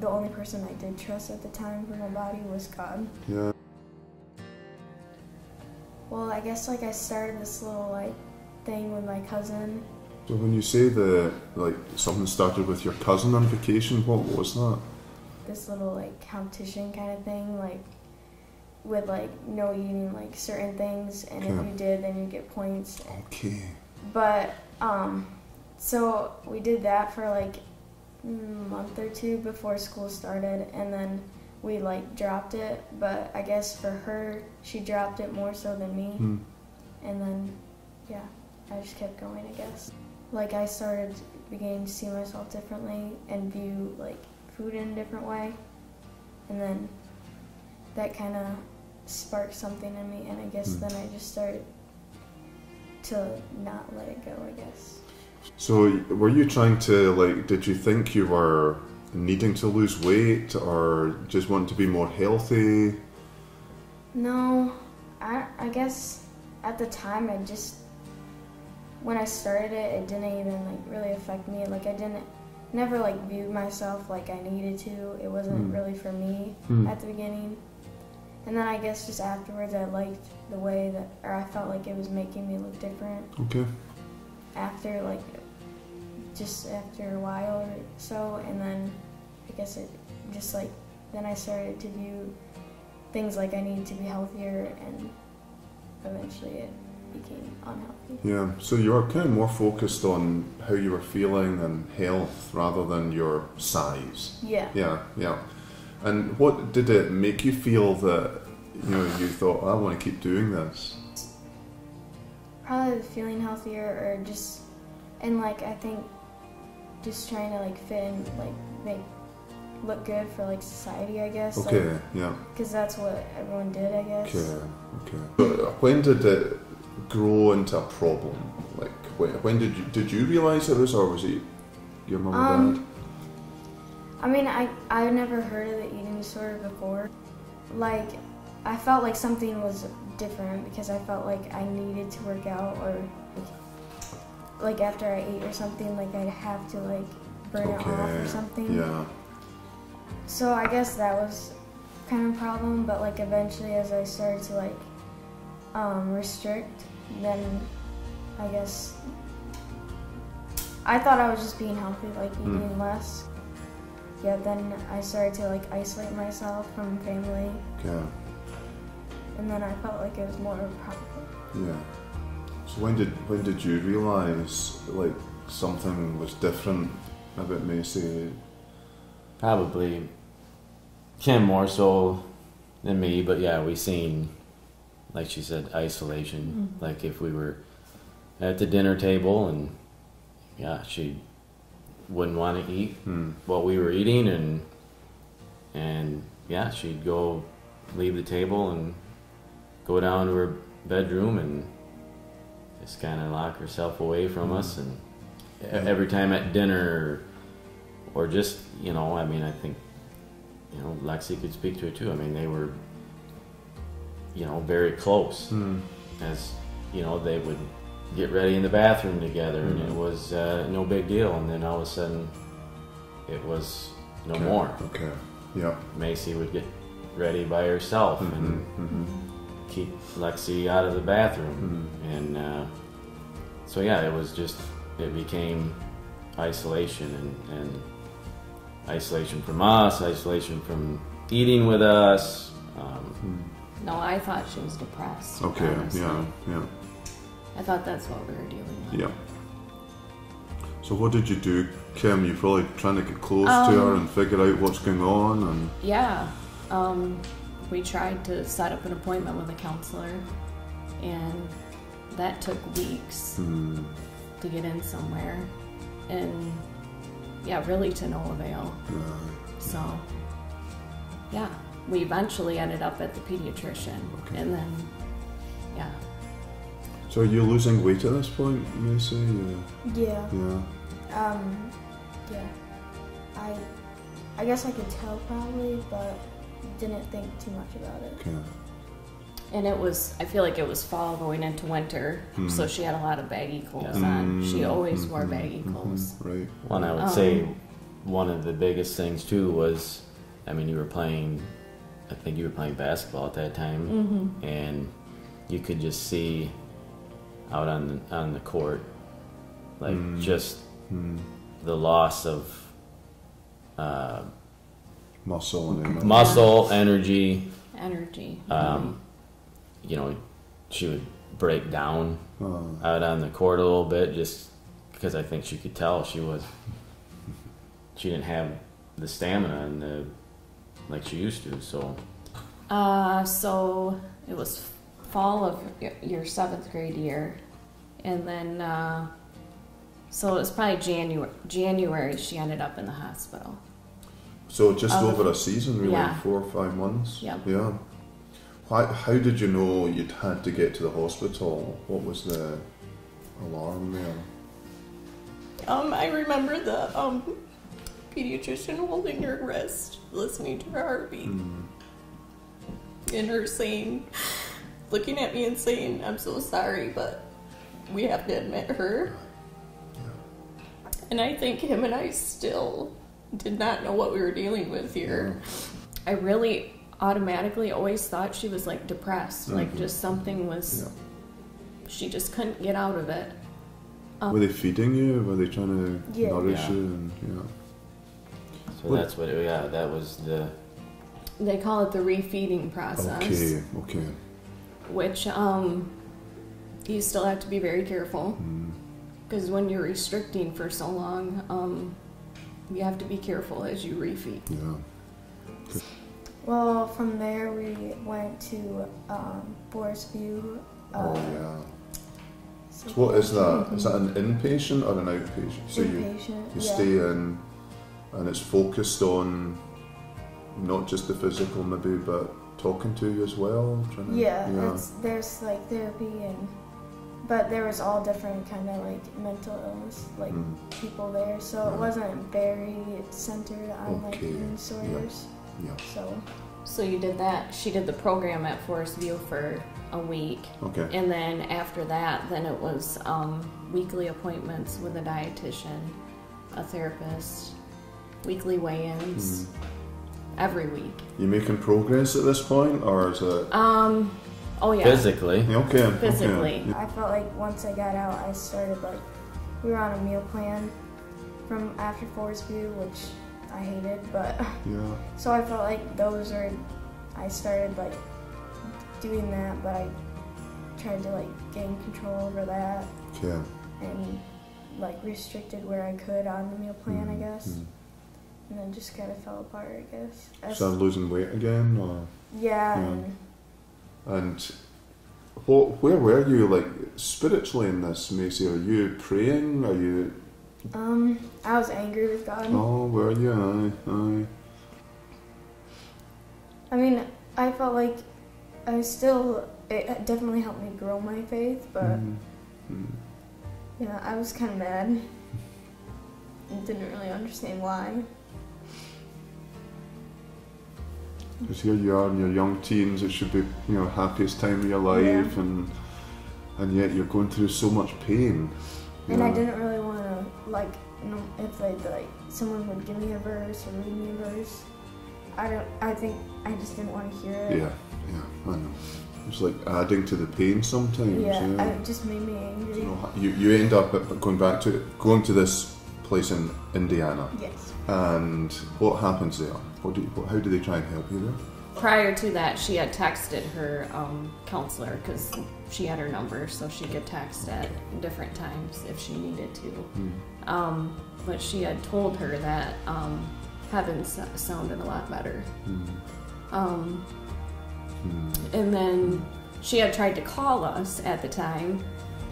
the only person I did trust at the time for my body was God. Yeah. Well, I guess like I started this little like thing with my cousin. So when you say the like something started with your cousin on vacation, what was that? This little like competition kind of thing, like with like no eating like certain things, and if you did, then you get points. Okay. But um, so we did that for like month or two before school started, and then we like dropped it. But I guess for her, she dropped it more so than me. Hmm. And then, yeah, I just kept going, I guess. Like, I started beginning to see myself differently and view, like, food in a different way. And then that kind of sparked something in me, and I guess Hmm. then I just started to not let it go, I guess. So were you trying to like? Did you think you were needing to lose weight, or just want to be more healthy? No, I, I guess at the time I just when I started it, it didn't even like really affect me. Like I didn't never like viewed myself like I needed to. It wasn't Hmm. really for me Hmm. at the beginning. And then I guess just afterwards, I liked the way that, or I felt like it was making me look different Okay. After like just after a while or so. And then I guess it just like then I started to do things like I need to be healthier, and eventually it became unhealthy. Yeah. So you were kind of more focused on how you were feeling and health rather than your size. Yeah. Yeah. Yeah. And what did it make you feel that you know you thought I want to keep doing this? Probably feeling healthier or just, and like I think just trying to like fit and like make look good for like society, I guess. Okay. Yeah. Because that's what everyone did, I guess. Okay. Okay. But when did it grow into a problem? Like when, when did you did you realize it was, or was it your mum and dad? Um, I mean, I I never heard of the eating disorder before. Like, I felt like something was different because I felt like I needed to work out or like, like after I ate or something, like I'd have to like burn it off or something. Yeah. So I guess that was kind of a problem, but like eventually as I started to like um, restrict, then I guess I thought I was just being healthy, like Hmm. eating less. Yeah, then I started to like isolate myself from family, Okay. And then I felt like it was more of a problem. Yeah. So when did when did you realize like something was different about Maci? Probably Kim more so than me, but yeah, we seen, like she said, isolation. Like if we were at the dinner table and yeah, she wouldn't want to eat Hmm. what we were eating, and and yeah, she'd go leave the table and go down to her bedroom and just kind of lock herself away from us. And every time at dinner, or just you know, I mean, I think you know Lexi could speak to it too. I mean, they were you know very close Hmm. as you know they would get ready in the bathroom together and it Mhm. was uh, no big deal and then all of a sudden it was no Okay. more Okay. Yeah. maci would get ready by herself and Mhm. Keep lexi out of the bathroom Mhm. and uh, so yeah it was just it became isolation and, and isolation from us isolation from eating with us um, Hmm. No, I thought she was depressed. Okay. honestly. Yeah. Yeah. I thought that's what we were dealing with. Yeah. So what did you do, Kim? You're probably trying to get close to her Um, and figure out what's going on, and Yeah. Um, we tried to set up an appointment with a counselor, and that took weeks hmm. to get in somewhere. And yeah, really to no avail. yeah. So, yeah, we eventually ended up at the pediatrician. Okay. And then, yeah. So are you losing weight at this point, Maci? Yeah. Yeah. Yeah. Um. Yeah. I. I guess I could tell probably, but didn't think too much about it. Okay. And it was, I feel like it was fall going into winter, Hmm. so she had a lot of baggy clothes Yeah. on. She Mm, always wore mhm, baggy mhm, clothes. Right. Well, and I would Um, say one of the biggest things too was, I mean, you were playing. I think you were playing basketball at that time, Mm-hmm. and you could just see out on the, on the court, like Mm. just Mm. the loss of uh, Muscle and energy. muscle, energy. Energy. Um, you know, she would break down Uh, out on the court a little bit just because I think she could tell she was she didn't have the stamina and the like she used to. So Uh, so it was fall of your seventh grade year, and then uh, so it was probably January. January she ended up in the hospital. So just over a season, really, yeah. four or five months. Yep. Yeah. Why, how did you know you'd had to get to the hospital? What was the alarm there? Um, I remember the um pediatrician holding her wrist, listening to her heartbeat, Mm. and her saying, looking at me and saying, "I'm so sorry, but we have to admit her." And I think him and I still did not know what we were dealing with here. I really automatically always thought she was like depressed, like Mhm. just something was. She just couldn't get out of it. Um, Were they feeding you? Were they trying to Yeah. nourish Yeah. you? And, yeah. so What- that's what it, yeah that was the They call it the refeeding process, Okay. Okay. which um, you still have to be very careful Mm. because when you're restricting for so long, um, you have to be careful as you refeed. Yeah. Well, from there we went to um, Forest View. Uh, oh yeah. So what is that? Is that an inpatient or an outpatient? So you Inpatient. you yeah. stay in, and it's focused on not just the physical, maybe, but talking to you as well. Trying to, Yeah, yeah. It's, there's like therapy and, but there was all different kind of like mental illness like Mm. people there, so Right. it wasn't very centered on like eating disorders. Yeah. So So you did that. She did the program at Forest View for a week, Okay. and then after that, then it was um, weekly appointments with a dietitian, a therapist, weekly weigh-ins Mm. every week. You making progress at this point, or is it? Um, oh yeah, physically. Okay. okay. Physically. Yeah. I felt like once I got out, I started like we were on a meal plan from after Forest View, which I hated, but Yeah. so I felt like those are. I started like doing that, but I tried to like gain control over that. Okay. and like restricted where I could on the meal plan, I Mm, guess, mm. and then just kind of fell apart, I guess. As- Started losing weight again, or yeah, Yeah. And what? Where were you, like spiritually in this, Maci? Are you praying? Are you? um, I was angry with God. Oh, were you? Aye, aye. I mean, I felt like I still. It definitely helped me grow my faith, but Mm, mm. yeah, I was kind of mad. and didn't really understand why. Because here you are in your young teens, it should be you know happiest time of your life, and and yet you're going through so much pain. And I didn't really want to like, you know, if like like someone would give me a verse or read me a verse. I don't. I think I just didn't want to hear it. Yeah, yeah, I know. It's like adding to the pain sometimes. Yeah, Yeah. it just made me angry. You, know, you you end up going back to going to this place in Indiana, Yes. and what happens there? What do you, what, how do they try and help you there? Prior to that, she had texted her um, counselor because she had her number, so she could text at different times if she needed to. Hmm. Um, but she had told her that um, heaven sounded a lot better. Hmm. Um, Hmm. and then she had tried to call us at the time,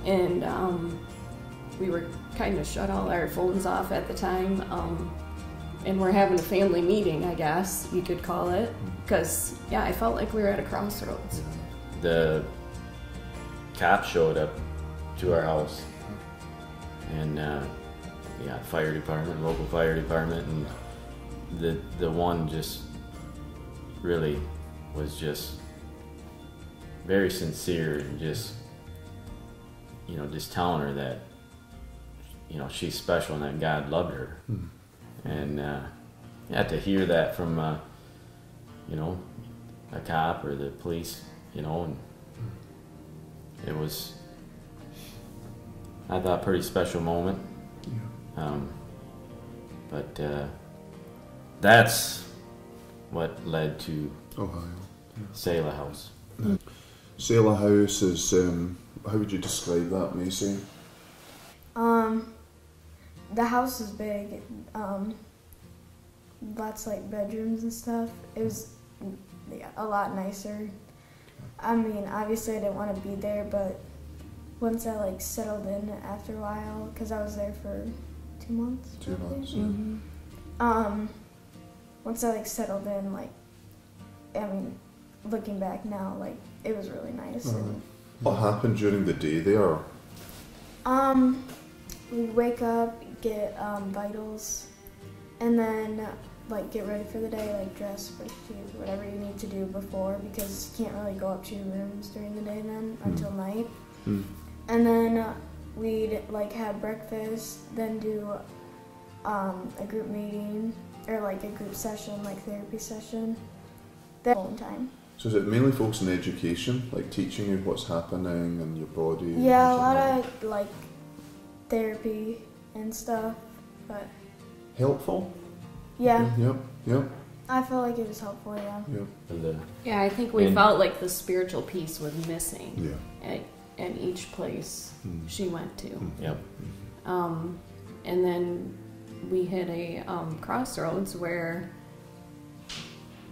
and um, we were kind of shut all our phones off at the time. And we're having a family meeting, I guess you could call it, because yeah, I felt like we were at a crossroads. the cop showed up to our house. And uh, yeah fire department local fire department. And the the one just really was just very sincere and just you know just telling her that you know she's special and that god loved her. Hmm. And uh, yeah, to hear that from uh, you know a cop or the police, you know, and it was I thought pretty special moment. Yeah. Um, but uh, that's what led to Ohio. Selah House. Selah House is, um, how would you describe that, Maci? Um, the house is big. Um, lots like bedrooms and stuff. It was yeah, a lot nicer. I mean, obviously I didn't want to be there, but once I like settled in after a while, because I was there for two months. Two roughly. months. Mm-hmm. Um, once I like settled in, like, I mean, looking back now, like it was really nice. and- What happened during the day there? Um, we wake up, get um, vitals, and then like get ready for the day, like dress, brush teeth, whatever you need to do before, because you can't really go up to your rooms during the day then until night. Hmm. And then uh, we'd like have breakfast, then do um, a group meeting or like a group session, like therapy session. Then home time. So is it mainly focused on education, like teaching you what's happening in your body? Yeah, a lot like of like therapy and stuff, but? Helpful? yeah. Yep, yep, I felt like it was helpful, yeah. yep. For the Yeah, I think we And- felt like the spiritual piece was missing Yeah. at, at each place Mm. she went to. Mm. yep. Um, and then we hit a um, crossroads where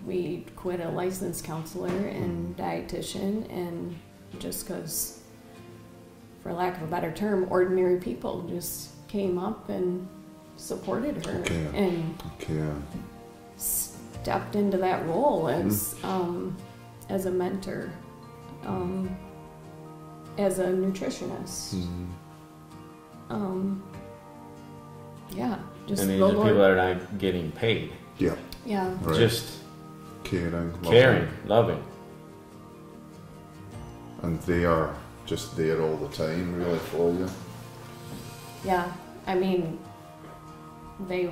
we quit a licensed counselor and dietitian, and just because, for lack of a better term, ordinary people just came up and supported her Okay. and Okay. stepped into that role as um, as a mentor, um, as a nutritionist. mm. Um, yeah, just and these the are Lord. people that are not getting paid. Yeah, yeah, right. Just caring, loving. caring, loving. And they are just there all the time, really, for you. yeah. I mean, they,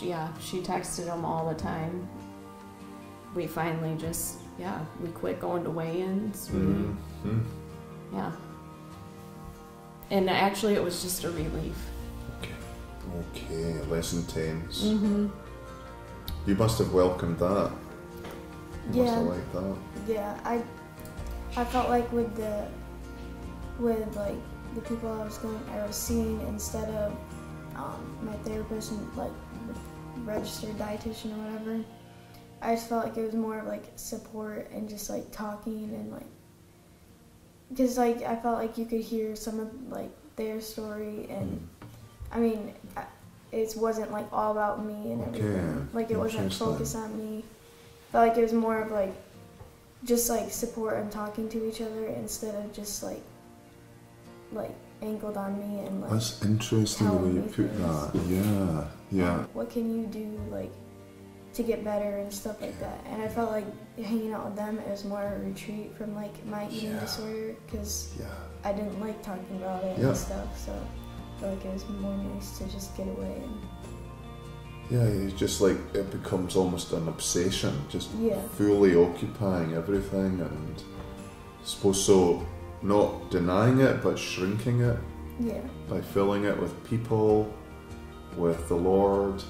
yeah, she texted them all the time. We finally just, yeah, we quit going to weigh-ins. We, Mm-hmm. Yeah. And actually, it was just a relief. Okay, Okay. less intense. Mm-hmm. You must have welcomed that. You must Yeah. have liked that. Yeah, I I felt like with the with like the people I was going I was seeing instead of um, my therapist and like registered dietitian or whatever, I just felt like it was more of like support and just like talking and like because like I felt like you could hear some of like their story and I mean it wasn't like all about me and Okay, everything. Like it wasn't focused on me. Felt like it was more of like just like support and talking to each other instead of just like like angled on me and like That's interesting the way you put that. Yeah, yeah. what can you do like to get better and stuff like that and i felt like hanging out with them it was more a retreat from like my eating Yeah. disorder because Yeah. i didn't like talking about it Yeah. and stuff so i felt like it was more nice to just get away and Yeah, it's just like it becomes almost an obsession, just yeah fully occupying everything and suppose so not denying it but shrinking it yeah by filling it with people, with the Lord,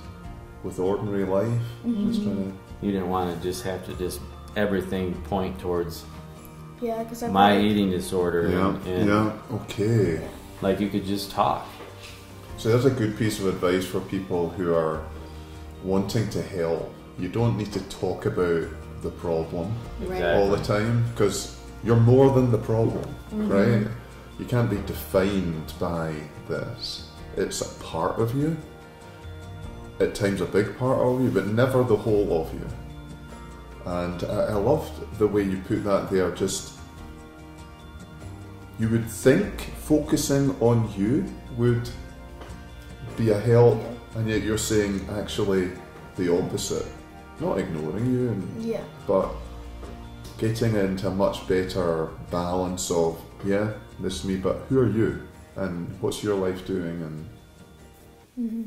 with ordinary life. Just Mhm. trying You didn't want to just have to just everything point towards yeah because my like, eating disorder. Yeah, and, and yeah, okay. Like you could just talk. So that's a good piece of advice for people who are wanting to help. You don't need to talk about the problem Right. all the time because you're more than the problem, Mm-hmm. right? You can't be defined by this. It's a part of you. At times, a big part of you, but never the whole of you. And I, I loved the way you put that there. Just you would think focusing on you would be a help, and yet you're saying actually the opposite. Not ignoring you, and yeah but getting into a much better balance of yeah, this is me, but who are you, and what's your life doing, and hmm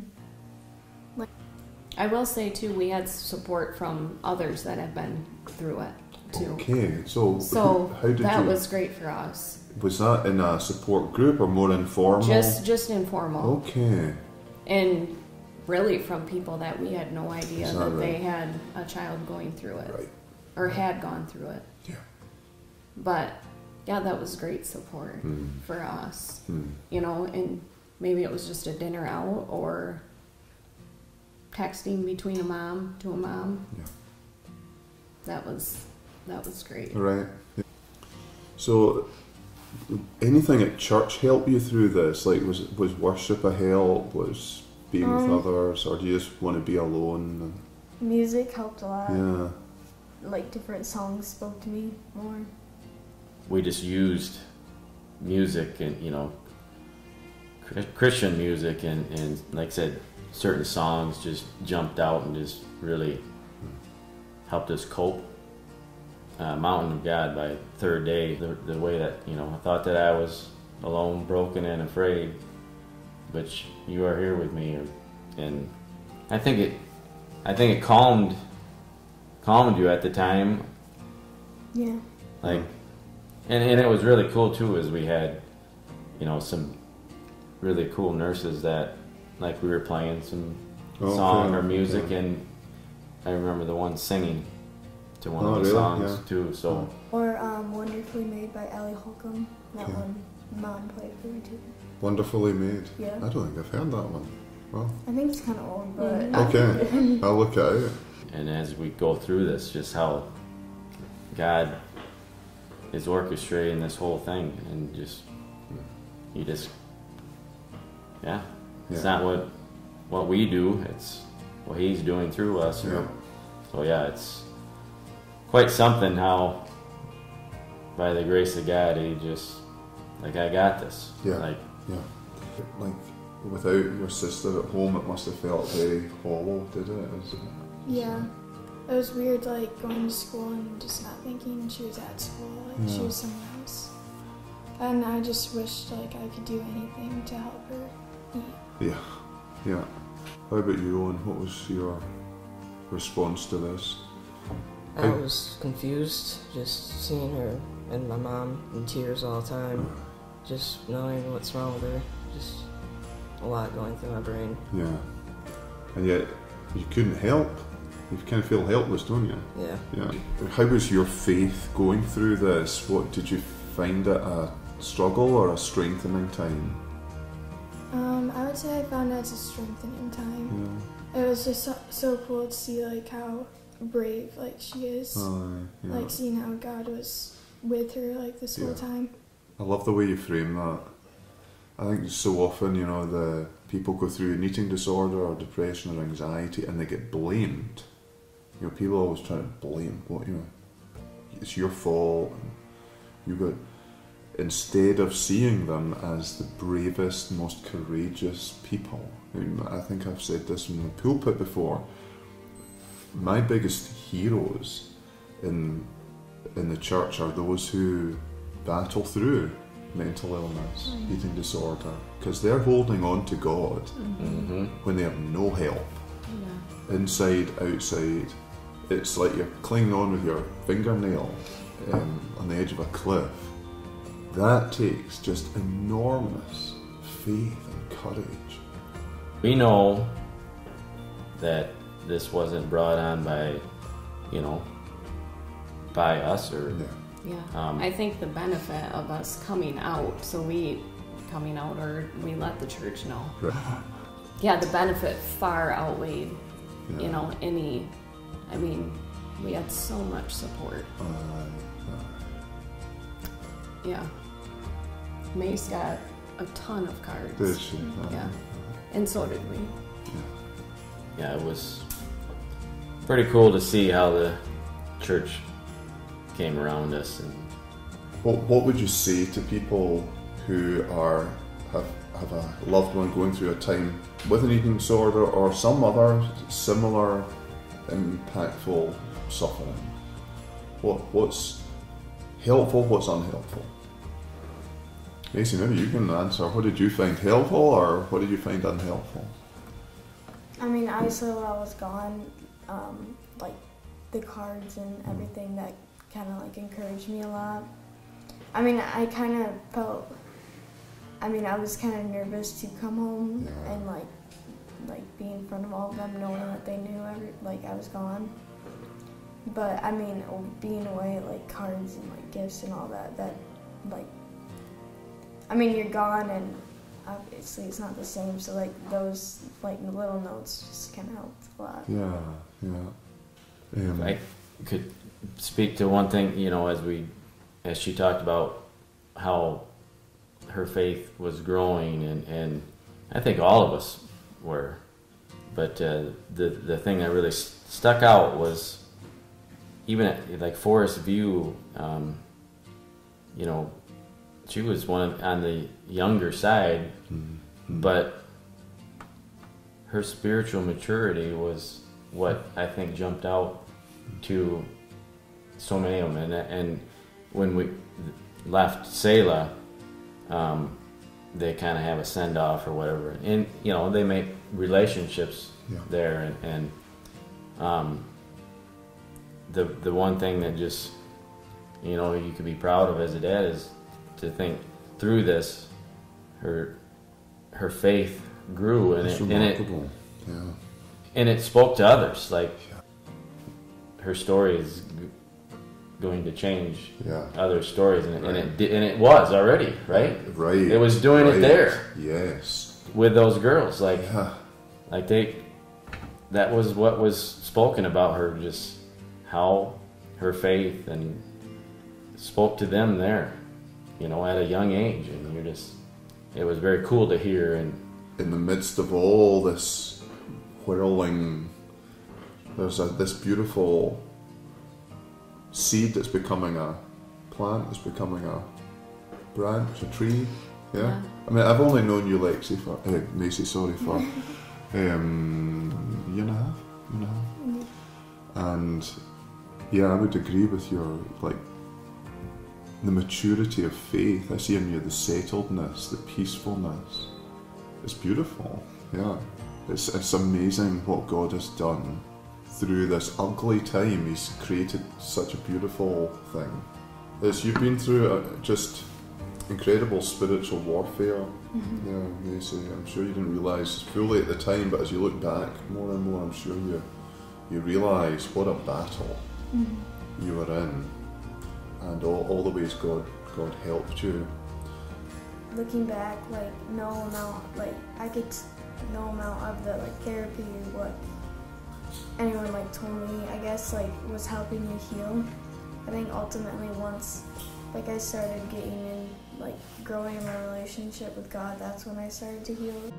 I will say too, we had support from others that have been through it too. Okay, so So how did that you? was great for us. was that in a support group or more informal? Just just informal. okay. And really from people that we had no idea Is that that they had a child going through it Right. Or had gone through it. Yeah. But yeah, that was great support Hmm. for us. Hmm. You know, and maybe it was just a dinner out or texting between a mom to a mom. Yeah. That was that was great. Right. So, anything at church help you through this? Like, was was worship a help? Was being Um, with others, or do you just want to be alone? Music helped a lot. Yeah. Like different songs spoke to me more. we just used music and you know Christian music and, and like I said certain songs just jumped out and just really helped us cope uh, Mountain of God by third day the, the way that you know I thought that I was alone broken and afraid but you are here with me and I think it I think it calmed calmed you at the time Yeah. like and, and it was really cool too as we had you know some really cool nurses that like we were playing some Okay, song or music okay. and i remember the one singing to one Oh, of the really? songs Yeah. too so Or um, Wonderfully Made by Ellie Holcomb. That Okay. one mom played for me too. Wonderfully made. Yeah. I don't think I've heard that one. Well, I think it's kind of old, but okay. I'll look at it. And as we go through this just how god is orchestrating this whole thing and just you just yeah it's Yeah. not what what we do it's what he's doing through us Yeah. So yeah, it's quite something how, by the grace of God, he just like I got this. Yeah. Like Yeah. Like, without your sister at home, it must have felt very hollow, did it? Is it? Yeah. It was weird, like going to school and just not thinking she was at school, like she was somewhere else. And I just wished like I could do anything to help her. Yeah. Yeah. How about you, Owen? What was your response to this? I was confused just seeing her and my mom in tears all the time, uh-huh. just knowing what's wrong with her. Just a lot going through my brain. Yeah. And yet, you couldn't help. You kind of feel helpless, don't you? Yeah. Yeah. How was your faith going through this? What did you find it a struggle or a strengthening time? Um, I would say I found it it's a strengthening time. Yeah. It was just so, so cool to see like how brave like she is. Aye, yeah. Like seeing how God was with her like this Yeah. whole time. I love the way you frame that. I think so often, you know, the people go through an eating disorder or depression or anxiety and they get blamed. You know, people always try to blame what you know. It's your fault. And you got instead of seeing them as the bravest, most courageous people. I, mean, I think I've said this in the pulpit before. My biggest heroes in in the church are those who battle through mental illness, eating disorder, because they're holding on to God hmm when they have no help, Yeah. inside, outside. It's like you're clinging on with your fingernail um, on the edge of a cliff. That takes just enormous faith and courage. we know that this wasn't brought on by, you know, by us or Yeah. Yeah. Um, I think the benefit of us coming out, so we coming out or we let the church know. Right. Yeah, the benefit far outweighed, Yeah. you know, any. I mean, we had so much support. Uh, Yeah. Mace got a ton of cards. did she? Uh, Yeah. And so did we. yeah, it was pretty cool to see how the church came around us and What, what would you say to people who are have have a loved one going through a time with an eating disorder or some other similar impactful suffering? What what's helpful? What's unhelpful? Maci, maybe you can answer. What did you find helpful, or what did you find unhelpful? I mean, obviously, when I was gone, um, like the cards and everything that kind of like encouraged me a lot. I mean, I kind of felt. I mean, I was kind of nervous to come home Yeah. and like, like be in front of all of them, knowing that they knew every like I was gone. But I mean, being away, like cards and like gifts and all that, that like. I mean, you're gone and obviously it's not the same. So like those like little notes just kind of helped a lot. Yeah, yeah. Um, I could speak to one thing, you know, as we, as she talked about how her faith was growing, and, and I think all of us were. But uh, the the thing that really s- stuck out was even at like Forest View, um, you know, she was one of, on the younger side, mm, but her spiritual maturity was what I think jumped out to so many of them. And, and when we left Selah, um, they kind of have a send off or whatever. And, you know, they make relationships Yeah. there. And, and um, the, the one thing that just, you know, you could be proud of as a dad is to think through this, her, her faith grew and it, and it. Yeah. and it spoke to others. Like her story is going to change Yeah. other stories, and, and it and it was already right Right. It was doing it there. Yes. with those girls. Like Yeah. like they, that was what was spoken about her. Just how her faith and spoke to them there, you know, at a young age, and you're just. It was very cool to hear, and In the midst of all this whirling, there's a, this beautiful seed that's becoming a plant, that's becoming a branch, a tree. Yeah. Yeah. I mean, I've only known you, Lexi, for uh, Maci, sorry, for um, a year and a half, year and a half. And yeah, I would agree with your like the maturity of faith. I see in you the settledness, the peacefulness. It's beautiful. Yeah, it's it's amazing what God has done through this ugly time. He's created such a beautiful thing. As you've been through a, just incredible spiritual warfare. Mm-hmm. Yeah, Maci. I'm sure you didn't realise fully at the time, but as you look back more and more, I'm sure you you realise what a battle mm-hmm. you were in, and all, all the ways God God helped you. Looking back, like no amount, like I could no amount of the like therapy or what anyone like told me, I guess like was helping me heal. I think ultimately once like I started getting in like growing in my relationship with God, that's when I started to heal.